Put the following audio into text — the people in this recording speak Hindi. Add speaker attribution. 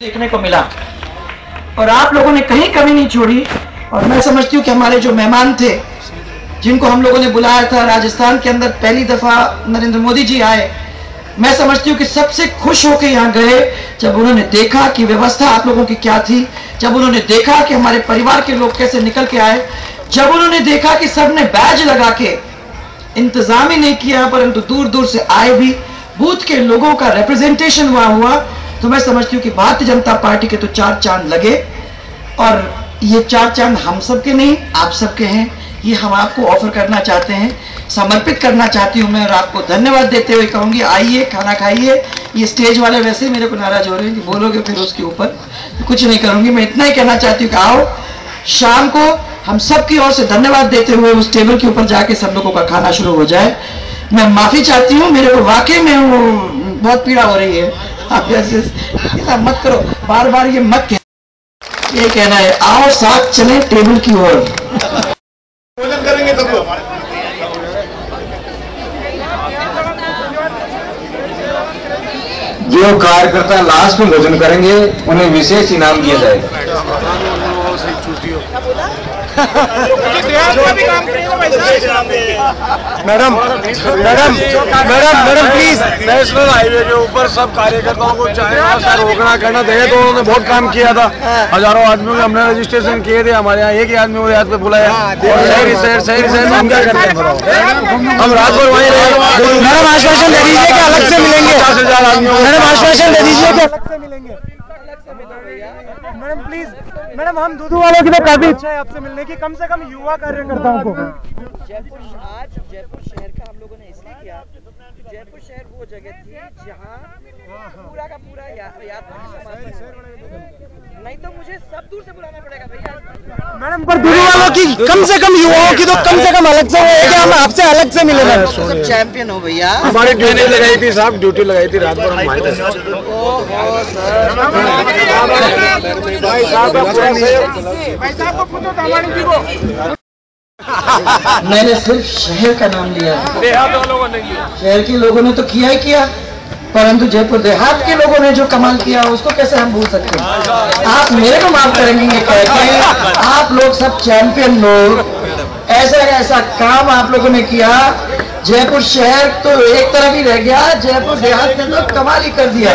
Speaker 1: देखने को मिला। और आप लोगों ने कहीं कमी नहीं छोड़ी। और मैं समझती हूँ कि हमारे जो मेहमान थे, जिनको हम लोगों ने बुलाया था, राजस्थान के अंदर पहली दफ़ा नरेंद्र मोदी जी आए। मैं समझती हूँ कि सबसे खुश होकर यहाँ गए, जब उन्होंने देखा कि व्यवस्था आप लोगों की क्या थी, जब उन्होंने देखा कि हमारे परिवार के लोग कैसे निकल के आए, जब उन्होंने देखा कि सबने बैज लगा के इंतज़ाम ही नहीं किया, परंतु दूर दूर से आए भी, बूथ के लोगों का रिप्रेजेंटेशन वहाँ हुआ। तो मैं समझती हूँ कि भारतीय जनता पार्टी के तो चार चाँद लगे, और ये चार चाँद हम सबके नहीं, आप सबके हैं। ये हम आपको ऑफ़र करना चाहते हैं, समर्पित करना चाहती हूँ मैं, और आपको धन्यवाद देते हुए कहूँगी, आइए, खाना खाइए। ये स्टेज वाले वैसे मेरे को नाराज़ हो रहे हैं कि बोलोगे फिर उसके ऊपर। कुछ नहीं करूँगी, मैं इतना ही कहना चाहती हूँ कि आओ, शाम को हम सब की ओर से धन्यवाद देते हुए उस टेबल के ऊपर जाके सब लोगों का खाना शुरू हो जाए। मैं माफ़ी चाहती हूँ, मेरे को वाकई में बहुत पीड़ा हो रही है। आप ऐसे ऐसा मत करो बार बार ये मत कह ये कहना है आओ साथ चले टेबल की ओर।
Speaker 2: भोजन करेंगे सब लोग
Speaker 3: जो कार्यकर्ता लास्ट में भोजन करेंगे उन्हें विशेष इनाम दिया जाएगा।
Speaker 2: Madam madam madam madam please national highway के ऊपर सब कार्यकर्ताओं को चाहे वहाँ से रोकना करना देखे तो उन्होंने बहुत काम किया था। हज़ारों आदमियों के हमने रजिस्ट्रेशन किए थे हमारे यहाँ एक ही आदमी को याद पे बुलाया। और शहरी शहर शहरी शहर में हम क्या करते हैं? हम रात भर वहीं
Speaker 4: मैडम आश्वासन दे दीजिए कि अलग से मिलेंगे।
Speaker 2: पचास हज़ार आदमियों को
Speaker 4: मैडम आश्वासन दे दीजिए कि अलग से मिलेंगे। प्लीज़ मैडम हम दूधू वालों की तो काफ़ी इच्छा है आपसे मिलने की। कम से कम युवा कार्यकर्ताओं को।
Speaker 1: जयपुर आज जयपुर शहर का हम लोगों ने इसलिए किया जयपुर शहर वो जगह थी जहाँ पूरा का पूरा यात्रा नहीं तो मुझे सब दूर से बुलाना पड़ेगा भैया।
Speaker 4: मैडम पर वालों की कम से कम युवाओं की तो कम से कम अलग से वो है कि हम आपसे अलग से मिले मैम
Speaker 1: सब चैंपियन हो भैया।
Speaker 2: हमारी ड्यूटी लगाई थी साहब ड्यूटी लगाई थी रात भर हम आए थे।
Speaker 1: मैंने सिर्फ़ शहर का नाम है।
Speaker 2: लिया।
Speaker 1: शहर के लोगों ने तो किया ही किया। परंतु जयपुर देहात के लोगों ने जो कमाल किया, उसको कैसे हम भूल सकते हैं? आप मेरे को माफ़ करेंगे आप लोग सब चैंपियन लोग, ऐसा ऐसा काम आप लोगों ने किया। जयपुर शहर तो एक तरफ़ ही रह गया, जयपुर देहात ने तो कमाल ही कर दिया।